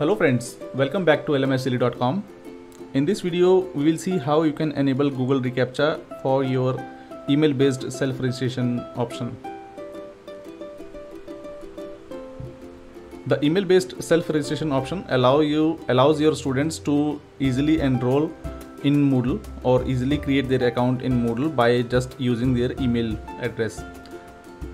Hello friends, welcome back to lmsdaily.com. In this video, we will see how you can enable Google reCAPTCHA for your email based self-registration option. The email based self-registration option allow you allows your students to easily enroll in Moodle or easily create their account in Moodle by just using their email address.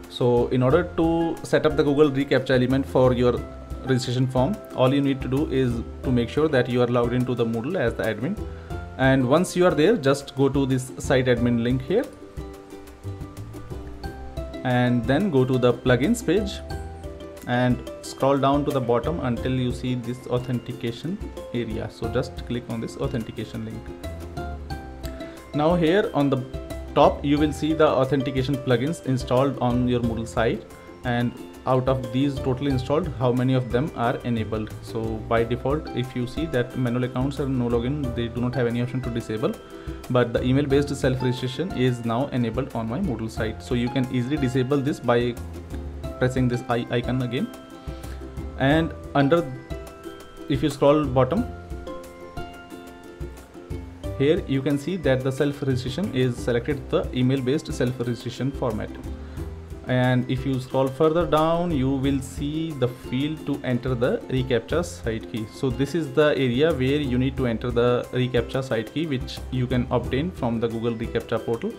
So in order to set up the Google reCAPTCHA element for your registration form. All you need to do is to make sure that you are logged into the Moodle as the admin. And once you are there just go to this site admin link here. And then go to the plugins page and scroll down to the bottom until you see this authentication area. So just click on this authentication link. Now here on the top you will see the authentication plugins installed on your Moodle site. And out of these totally installed how many of them are enabled? So by default if you see that manual accounts are no login they do not have any option to disable. But the email based self registration is now enabled on my Moodle site. So you can easily disable this by pressing this icon again. And under if you scroll bottom here you can see that the self registration is selected the email based self registration format and if you scroll further down you will see the field to enter the reCAPTCHA site key. So this is the area where you need to enter the reCAPTCHA site key which you can obtain from the Google reCAPTCHA portal.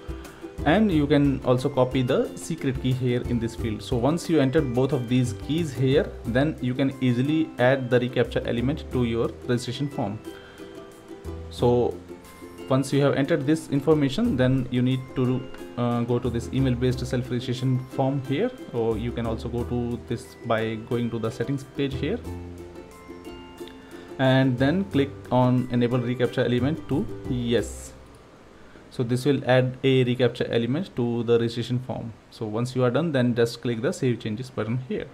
And you can also copy the secret key here in this field. So once you enter both of these keys here then you can easily add the reCAPTCHA element to your registration form. So once you have entered this information then you need to uh, go to this email based self registration form here or you can also go to this by going to the settings page here. And then click on enable reCAPTCHA element to yes. So this will add a reCAPTCHA element to the registration form. So once you are done then just click the save changes button here.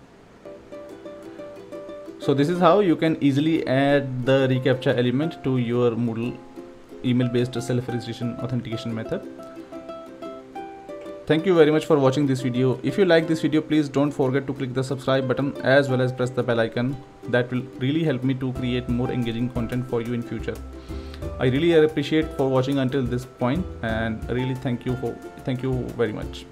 So this is how you can easily add the reCAPTCHA element to your Moodle email based self registration authentication method. Thank you very much for watching this video. If you like this video please don't forget to click the subscribe button as well as press the bell icon. That will really help me to create more engaging content for you in future. I really appreciate for watching until this point and really thank you for thank you very much